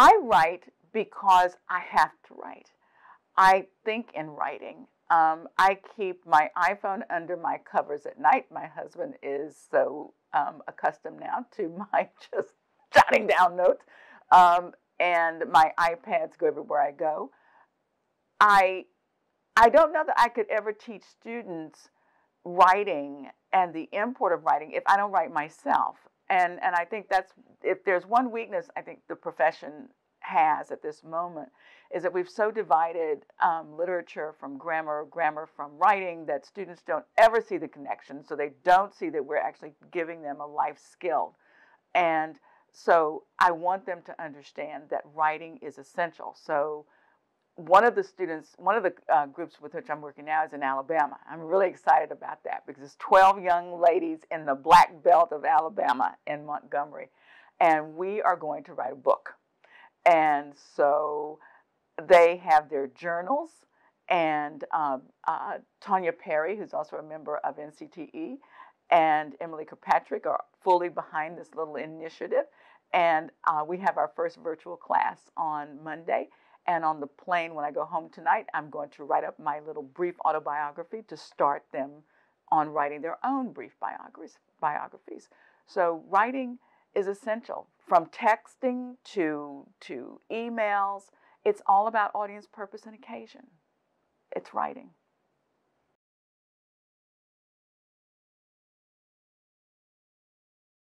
I write because I have to write. I think in writing. Um, I keep my iPhone under my covers at night. My husband is so um, accustomed now to my just jotting down notes. Um, and my iPads go everywhere I go. I I don't know that I could ever teach students writing and the import of writing if I don't write myself. And and I think that's if there's one weakness I think the profession has at this moment is that we've so divided um, literature from grammar, grammar from writing, that students don't ever see the connection. So they don't see that we're actually giving them a life skill. And so I want them to understand that writing is essential. So one of the students, one of the uh, groups with which I'm working now is in Alabama. I'm really excited about that because it's 12 young ladies in the black belt of Alabama in Montgomery. And we are going to write a book. And so they have their journals. And um, uh, Tanya Perry, who's also a member of NCTE, and Emily Kirkpatrick are fully behind this little initiative. And uh, we have our first virtual class on Monday. And on the plane, when I go home tonight, I'm going to write up my little brief autobiography to start them on writing their own brief biographies. So writing is essential. From texting to, to emails, it's all about audience purpose and occasion. It's writing.